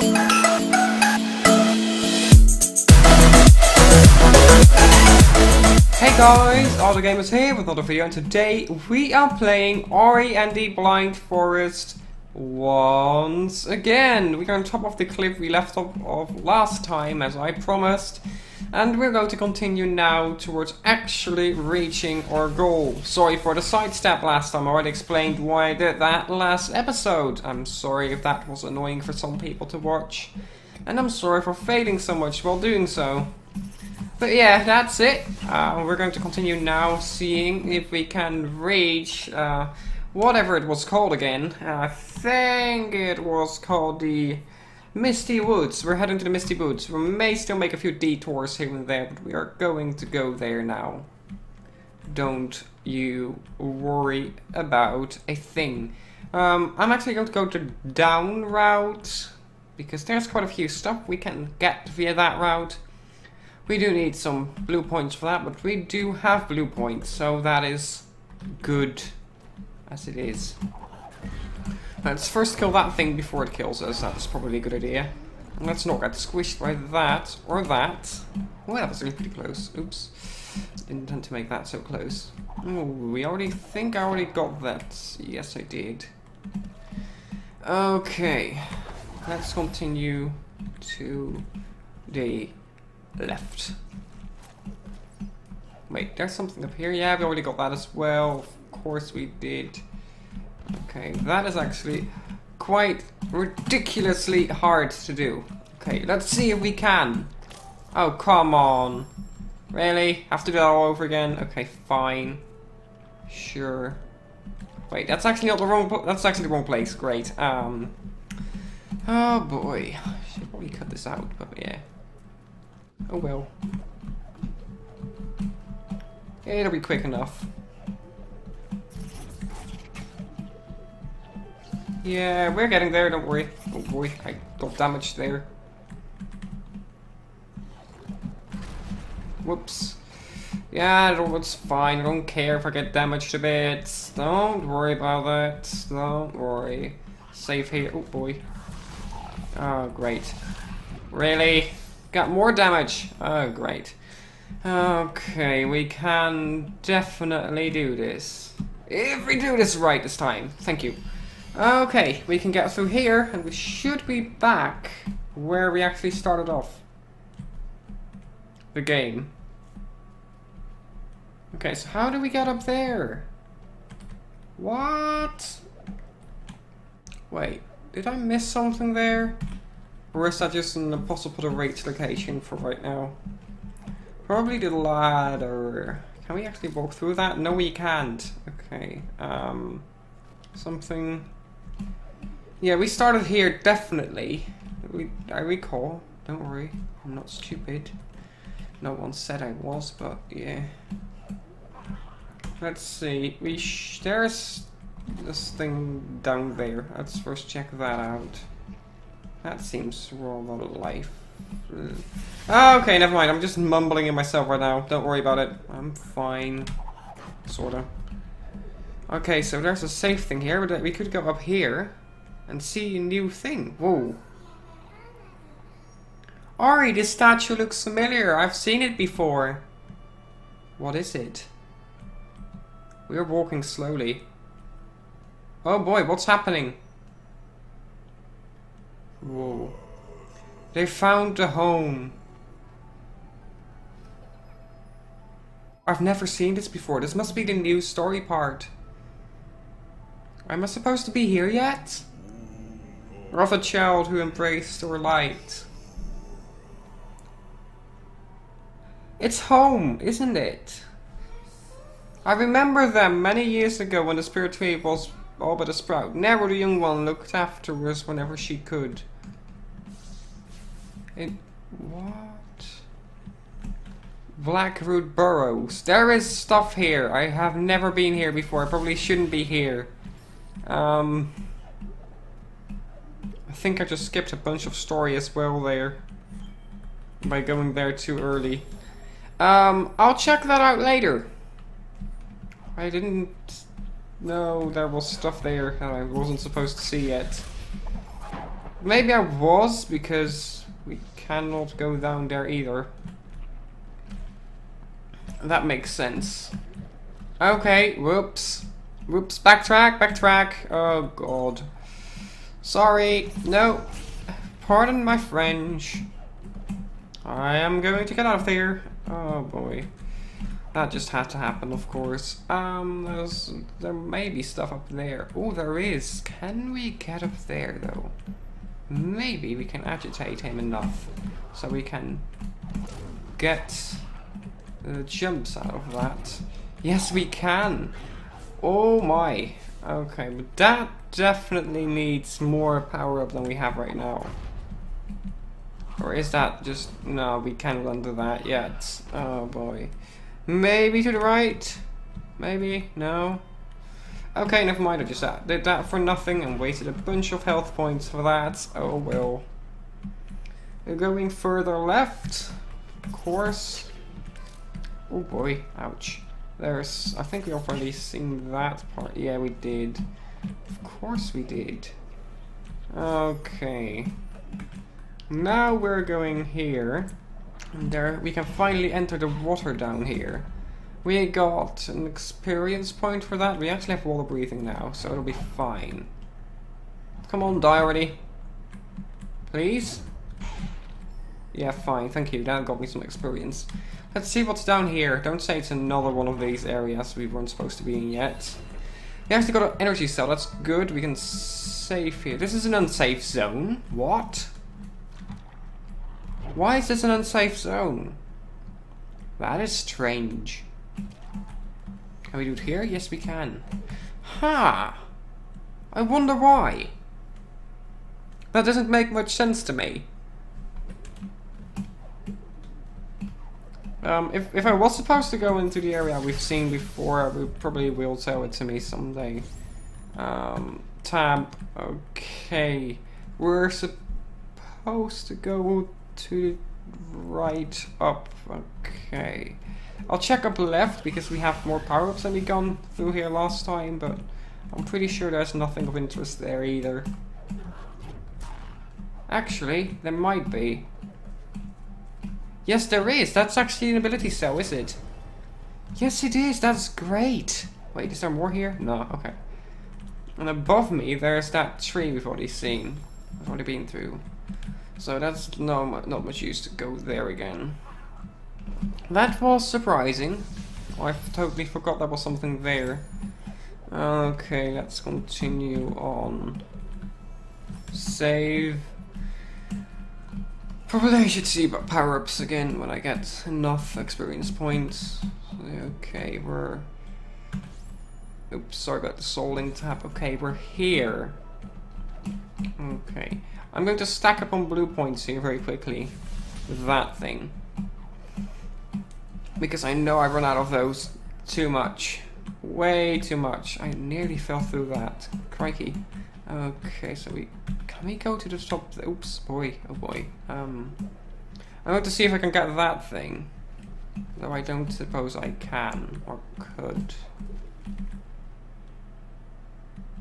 Hey guys, AutoGamerz here with another video and today we are playing Ori and the Blind Forest once again. We're on top of the cliff we left off of last time as I promised and we're going to continue now towards actually reaching our goal. Sorry for the sidestep last time, I already explained why I did that last episode. I'm sorry if that was annoying for some people to watch and I'm sorry for failing so much while doing so. But yeah, that's it. Uh, we're going to continue now, seeing if we can reach uh, whatever it was called again. I think it was called the Misty Woods. We're heading to the Misty Woods. We may still make a few detours here and there, but we are going to go there now. Don't you worry about a thing. Um, I'm actually going to go to down route, because there's quite a few stuff we can get via that route. We do need some blue points for that, but we do have blue points, so that is good as it is. Let's first kill that thing before it kills us. That's probably a good idea. let's not get squished by that or that. Well, that was really pretty close. Oops. Didn't intend to make that so close. Oh, we already think I already got that. Yes, I did. Okay. Let's continue to the left. Wait, there's something up here. Yeah, we already got that as well. Of course we did. Okay, that is actually quite ridiculously hard to do. Okay, let's see if we can. Oh, come on. Really? Have to do that all over again? Okay, fine. Sure. Wait, that's actually not the wrong. That's actually the wrong place. Great. Um. Oh boy. Should probably cut this out, but yeah. Oh well. It'll be quick enough. Yeah, we're getting there, don't worry. Oh boy, I got damaged there. Whoops. Yeah, it's fine. I don't care if I get damaged a bit. Don't worry about that. Don't worry. Save here. Oh boy. Oh, great. Really? Got more damage. Oh, great. Okay, we can definitely do this. If we do this right this time. Thank you. Okay, we can get through here, and we should be back where we actually started off. The game. Okay, so how do we get up there? What? Wait, did I miss something there? Or is that just an impossible to reach location for right now? Probably the ladder. Can we actually walk through that? No, we can't. Okay. Um, something. Yeah, we started here definitely. We, I recall. Don't worry, I'm not stupid. No one said I was, but yeah. Let's see. We there's this thing down there. Let's first check that out. That seems rather life. Uh, ah, okay, never mind. I'm just mumbling in myself right now. Don't worry about it. I'm fine. Sorta. Okay, so there's a safe thing here, but we could go up here and see a new thing. Whoa. Ori, this statue looks familiar. I've seen it before. What is it? We're walking slowly. Oh boy, what's happening? Whoa. They found the home. I've never seen this before. This must be the new story part. Am I supposed to be here yet? Or of a child who embraced our light? It's home, isn't it? I remember them many years ago when the spirit tree was all but a sprout. Never the young one looked after us whenever she could. It... what? Blackroot Burrows. There is stuff here. I have never been here before. I probably shouldn't be here. Um... I think I just skipped a bunch of story as well there. By going there too early. Um, I'll check that out later. I didn't know there was stuff there that I wasn't supposed to see yet. Maybe I was, because we cannot go down there either. That makes sense. Okay, whoops. Whoops, backtrack, backtrack. Oh god. Sorry, no. Pardon my French. I am going to get out of there. Oh boy. That just had to happen, of course. Um, there's, there may be stuff up there. Oh, there is. Can we get up there, though? Maybe we can agitate him enough so we can get the jumps out of that. Yes, we can. Oh my. Okay, but that definitely needs more power up than we have right now. Or is that just... No, we can't run to that yet. Oh boy. Maybe to the right? Maybe? No? Okay, never mind, I just uh, did that for nothing and wasted a bunch of health points for that. Oh well. We're going further left, of course. Oh boy, ouch. There's, I think we already seen that part. Yeah, we did. Of course we did. Okay. Now we're going here. And there, we can finally enter the water down here. We got an experience point for that. We actually have water breathing now, so it'll be fine. Come on, die already. Please? Yeah, fine, thank you. That got me some experience. Let's see what's down here. Don't say it's another one of these areas we weren't supposed to be in yet. We actually got an energy cell, that's good. We can save here. This is an unsafe zone. What? Why is this an unsafe zone? That is strange. Can we do it here? Yes, we can. Ha! Huh. I wonder why. That doesn't make much sense to me. Um, if, if I was supposed to go into the area we've seen before, we probably will tell it to me someday. Um, tab, okay. We're supposed to go to the right up, okay. I'll check up left because we have more power-ups than we gone through here last time, but I'm pretty sure there's nothing of interest there either. Actually, there might be. Yes, there is. That's actually an ability cell, is it? Yes, it is. That's great. Wait, is there more here? No, okay. And above me, there's that tree we've already seen. I've already been through. So that's no, not much use to go there again. That was surprising. Oh, I totally forgot there was something there. Okay, let's continue on. Save. Probably I should see power-ups again when I get enough experience points. Okay, we're... Oops, sorry about the solding tab. Okay, we're here. Okay. I'm going to stack up on blue points here very quickly. With that thing because I know I run out of those too much. Way too much. I nearly fell through that. Crikey. Okay, so we... Can we go to the top? Oops, boy. Oh boy. Um, I'm going to see if I can get that thing. Though I don't suppose I can, or could.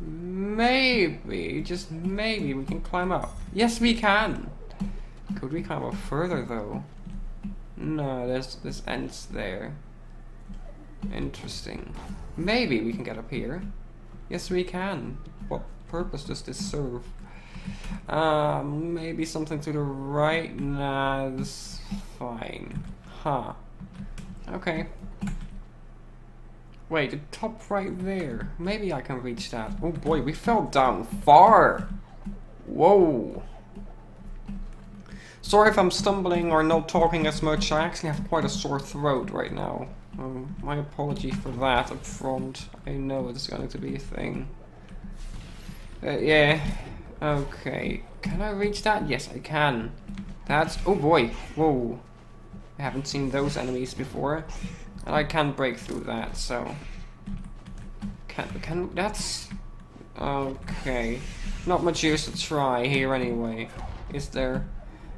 Maybe, just maybe we can climb up. Yes, we can! Could we climb up further, though? No, there's this ends there. Interesting. Maybe we can get up here. Yes, we can. What purpose does this serve? Um, maybe something to the right? Nah, that's fine. Huh. Okay. Wait, the top right there. Maybe I can reach that. Oh boy, we fell down far! Whoa! Sorry if I'm stumbling or not talking as much, I actually have quite a sore throat right now. Um, my apology for that up front. I know it's going to be a thing. Uh, yeah. Okay. Can I reach that? Yes, I can. That's... Oh boy. Whoa. I haven't seen those enemies before. And I can't break through that, so... Can... Can... That's... Okay. Not much use to try here anyway. Is there...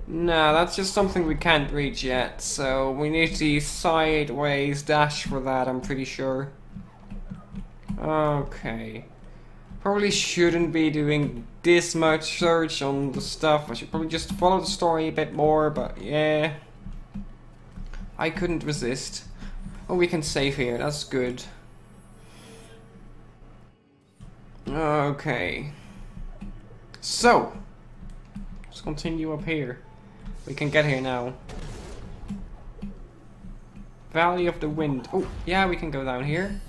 No, that's just something we can't reach yet, so we need to sideways dash for that, I'm pretty sure. Okay. Probably shouldn't be doing this much search on the stuff. I should probably just follow the story a bit more, but yeah. I couldn't resist. Oh, we can save here. That's good. Okay. So, let's continue up here. We can get here now. Valley of the Wind. Oh, yeah, we can go down here.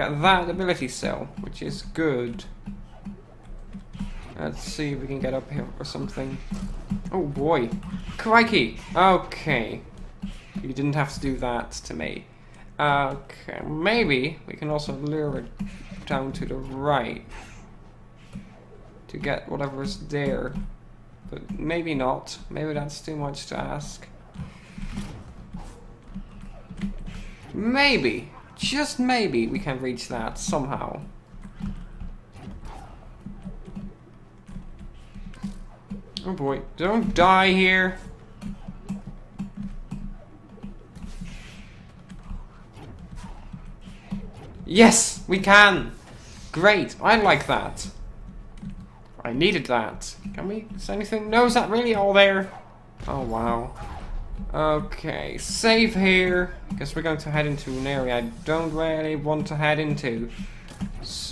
Got that ability cell, which is good. Let's see if we can get up here or something. Oh boy. Crikey! Okay. You didn't have to do that to me. Okay, maybe we can also lure it down to the right to get whatever's there. But maybe not. Maybe that's too much to ask. Maybe, just maybe, we can reach that somehow. Oh boy, don't die here. Yes, we can. Great, I like that. I needed that. Can we say anything? No, is that really all there? Oh, wow. Okay, save here. Guess we're going to head into an area I don't really want to head into.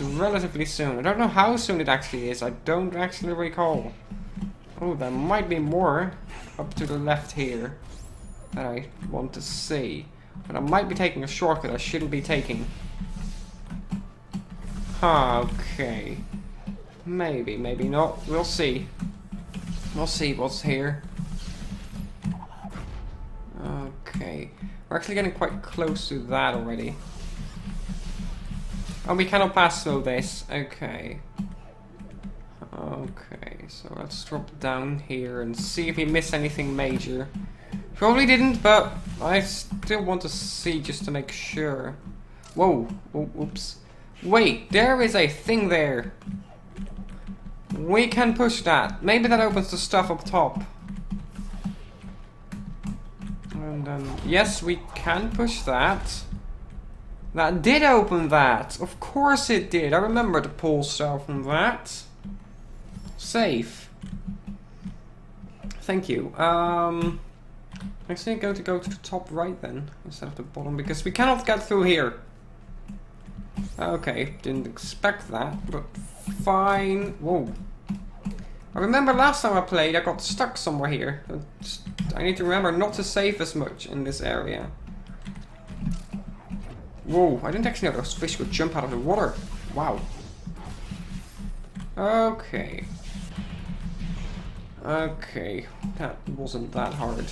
Relatively soon. I don't know how soon it actually is. I don't actually recall. Oh, there might be more up to the left here that I want to see. But I might be taking a shortcut I shouldn't be taking. Okay. Maybe, maybe not. We'll see. We'll see what's here. We're actually getting quite close to that already. Oh, we cannot pass through this. Okay. Okay, so let's drop down here and see if we miss anything major. Probably didn't, but I still want to see just to make sure. Whoa. Oops. Wait, there is a thing there. We can push that. Maybe that opens the stuff up top. Then, yes, we can push that. That did open that. Of course it did. I remember the pull stuff from that. Safe. Thank you. Um, I'm actually going to go to the top right then, instead of the bottom, because we cannot get through here. Okay, didn't expect that, but fine. Whoa. I remember last time I played, I got stuck somewhere here. I need to remember not to save as much in this area. Whoa, I didn't actually know those fish could jump out of the water. Wow. Okay. Okay, that wasn't that hard.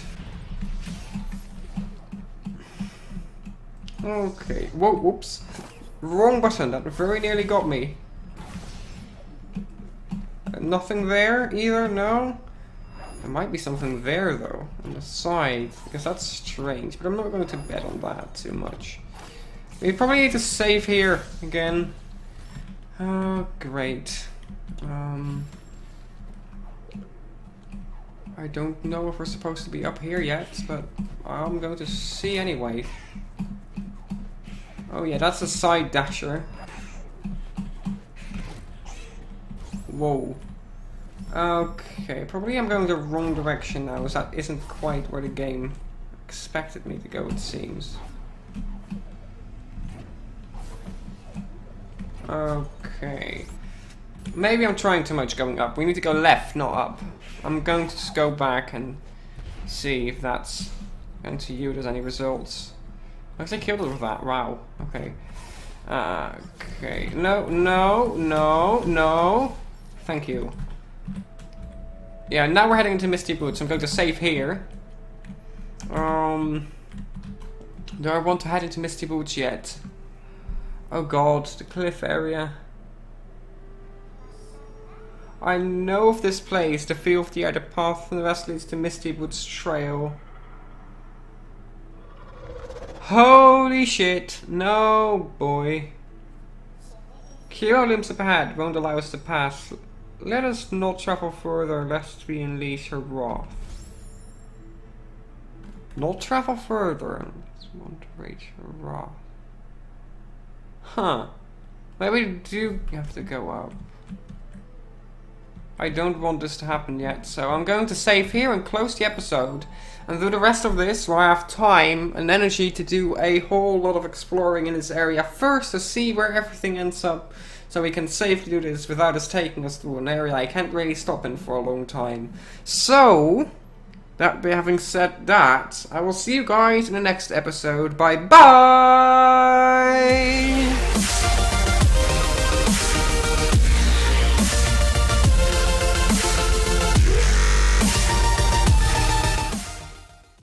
Okay, whoa, whoops. Wrong button, that very nearly got me. Nothing there either, no? There might be something there though, on the side, because that's strange, but I'm not going to bet on that too much. We probably need to save here again. Oh, great. Um, I don't know if we're supposed to be up here yet, but I'm going to see anyway. Oh yeah, that's a side dasher. Whoa. Okay, probably I'm going the wrong direction now, as that isn't quite where the game expected me to go, it seems. Okay. Maybe I'm trying too much going up. We need to go left, not up. I'm going to just go back and see if that's going to yield us any results. I actually killed it with that. Wow. Okay. Uh, okay. No, no, no, no. Thank you. Yeah, now we're heading into Misty Woods. I'm going to save here. Um, do I want to head into Misty Woods yet? Oh god, the cliff area. I know of this place, the field of the other path from the west leads to Misty Woods Trail. Holy shit, no boy. Kuro limps up ahead, won't allow us to pass. Let us not travel further lest we unleash her wrath. Not travel further, want to reach her wrath. Huh. Maybe we do have to go up. I don't want this to happen yet, so I'm going to save here and close the episode. And do the rest of this where I have time and energy to do a whole lot of exploring in this area first to see where everything ends up. So we can safely do this without us taking us through an area I can't really stop in for a long time. So, that having said that, I will see you guys in the next episode. Bye bye!